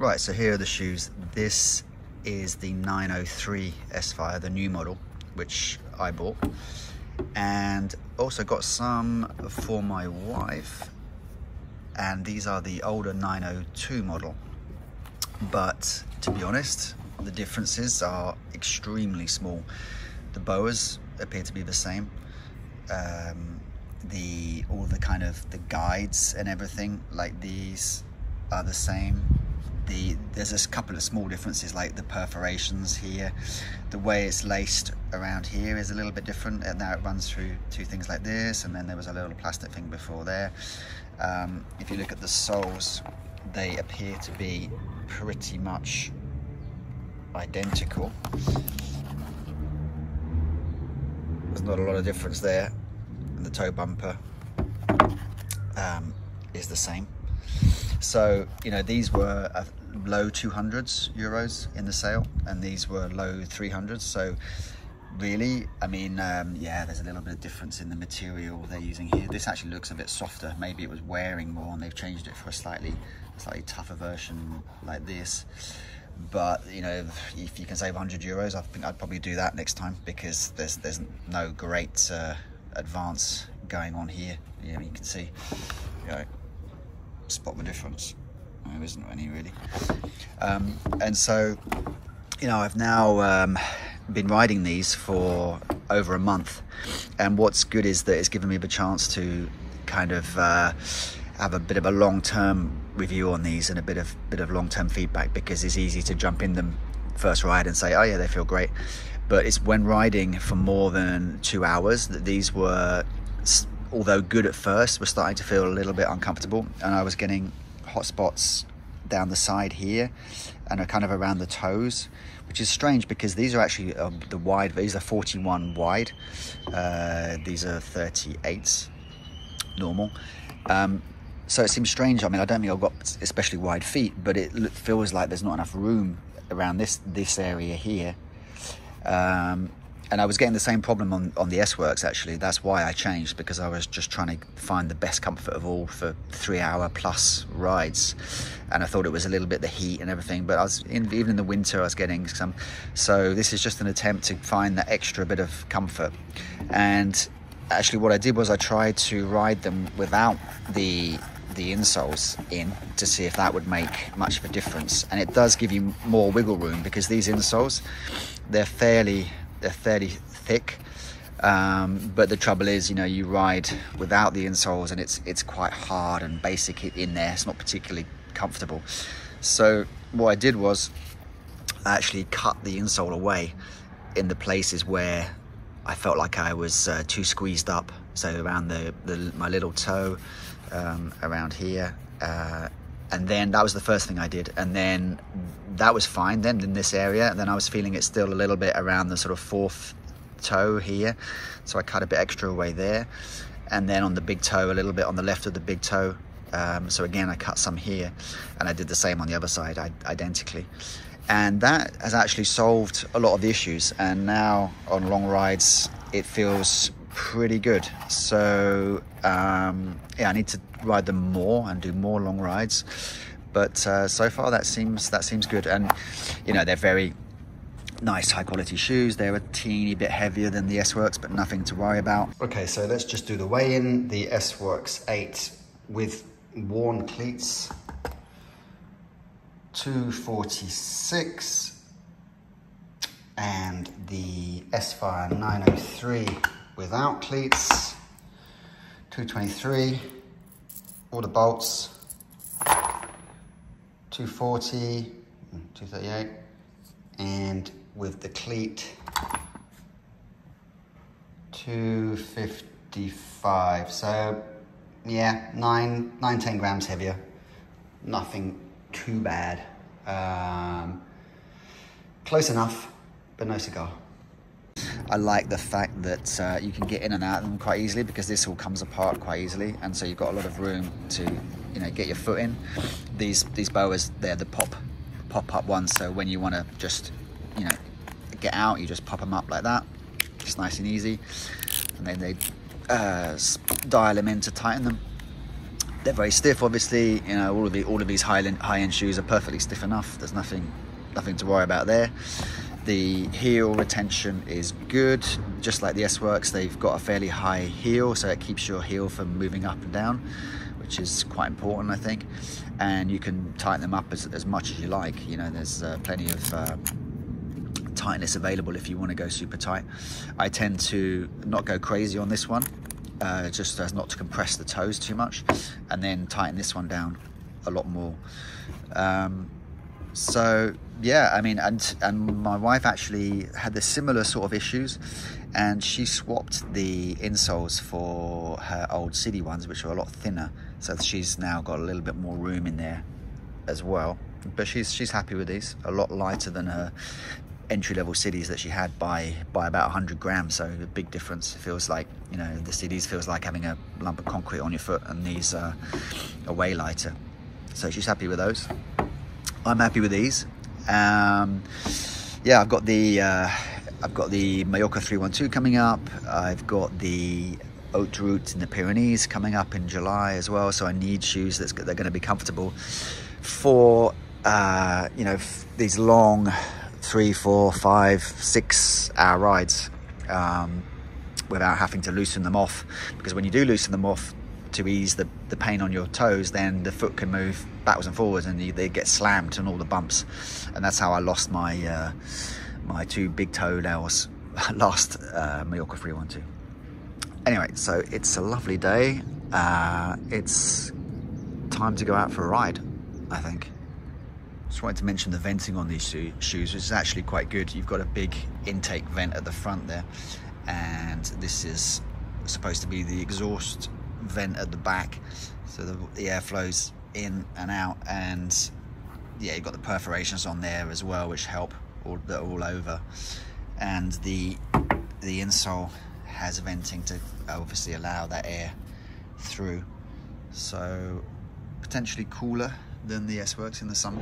Right, so here are the shoes. This is the 903 S-Phyre, the new model, which I bought. And also got some for my wife. And these are the older 902 model. But to be honest, the differences are extremely small. The boas appear to be the same. Um, the all the kind of the guides and everything like these are the same the there's a couple of small differences like the perforations here. The way it's laced around here is a little bit different and now it runs through two things like this and then there was a little plastic thing before there. Um, if you look at the soles they appear to be pretty much identical. There's not a lot of difference there. And the toe bumper um, is the same. So you know these were low 200s euros in the sale and these were low 300s so really i mean um, yeah there's a little bit of difference in the material they're using here. This actually looks a bit softer. Maybe it was wearing more and they've changed it for a slightly slightly tougher version like this. But you know if you can save 100 euros i think i'd probably do that next time because there's there's no great uh, advance going on here. You you can see you know spot the difference there isn't any really. Um, and so, you know, I've now um, been riding these for over a month. And what's good is that it's given me the chance to kind of uh, have a bit of a long-term review on these and a bit of bit of long-term feedback because it's easy to jump in them first ride and say, oh yeah, they feel great. But it's when riding for more than two hours that these were, although good at first, were starting to feel a little bit uncomfortable, and I was getting hot spots down the side here and are kind of around the toes which is strange because these are actually uh, the wide these are 41 wide. Uh, these are 38s normal. Um, so it seems strange. I mean i don't think i've got especially wide feet but it feels like there's not enough room around this this area here. Um, and I was getting the same problem on, on the S-Works actually. That's why I changed because I was just trying to find the best comfort of all for three hour plus rides. And I thought it was a little bit the heat and everything, but I was in, even in the winter I was getting some. So this is just an attempt to find that extra bit of comfort. And actually what I did was I tried to ride them without the the insoles in to see if that would make much of a difference and it does give you more wiggle room because these insoles they're fairly they're fairly thick. Um, but the trouble is, you know, you ride without the insoles and it's it's quite hard and basic in there. It's not particularly comfortable. So what I did was I actually cut the insole away in the places where I felt like I was uh, too squeezed up. So around the, the my little toe, um, around here, uh, and then that was the first thing I did and then that was fine then in this area and then I was feeling it still a little bit around the sort of fourth toe here so I cut a bit extra away there and then on the big toe a little bit on the left of the big toe um, so again I cut some here and I did the same on the other side identically and that has actually solved a lot of the issues and now on long rides it feels pretty good so um, yeah I need to ride them more and do more long rides. But uh, so far that seems that seems good, and you know they're very nice high quality shoes. They're a teeny bit heavier than the S-Works, but nothing to worry about. Okay, so let's just do the weigh-in. The S-Works 8 with worn cleats, 246. And the S-Phyre 903 without cleats, 223 all the bolts 240 238 and with the cleat 255 so yeah 9 9 10 grams heavier. Nothing too bad. Um, close enough but no cigar I like the fact that uh, you can get in and out of them quite easily because this all comes apart quite easily and so you've got a lot of room to you know get your foot in these these boas they're the pop pop up ones so when you want to just you know get out you just pop them up like that it's nice and easy and then they uh, dial them in to tighten them they're very stiff. Obviously, you know all of the all of these high-end high end shoes are perfectly stiff enough. There's nothing nothing to worry about there. The heel retention is good, just like the S-Works. They've got a fairly high heel, so it keeps your heel from moving up and down, which is quite important, I think. And you can tighten them up as, as much as you like. You know, there's uh, plenty of uh, tightness available if you want to go super tight. I tend to not go crazy on this one, uh, just as not to compress the toes too much, and then tighten this one down a lot more. Um, so yeah, I mean, and and my wife actually had the similar sort of issues, and she swapped the insoles for her old Sidi ones, which are a lot thinner. So she's now got a little bit more room in there as well. But she's she's happy with these. A lot lighter than her entry level Sidis that she had by by about 100 grams so a big difference it feels like you know the Sidis feels like having a lump of concrete on your foot and these uh, are way lighter so she's happy with those I'm happy with these. Um, yeah I've got the uh, I've got the Mallorca 312 coming up. I've got the Haute in the Pyrenees coming up in July as well. So I need shoes that's they're going to be comfortable for uh, you know these long three, four, five, six hour rides um, without having to loosen them off. Because when you do loosen them off to ease the, the pain on your toes, then the foot can move backwards and forwards and they get slammed on all the bumps. And that's how I lost my, uh, my two big toe nails last uh, Mallorca 312. Anyway, so it's a lovely day. Uh, it's time to go out for a ride, I think. Just wanted to mention the venting on these shoes, which is actually quite good. You've got a big intake vent at the front there, and this is supposed to be the exhaust vent at the back, so the, the air flows in and out, and yeah, you've got the perforations on there as well, which help all, that all over, and the the insole has venting to obviously allow that air through, so potentially cooler than the S-Works in the summer.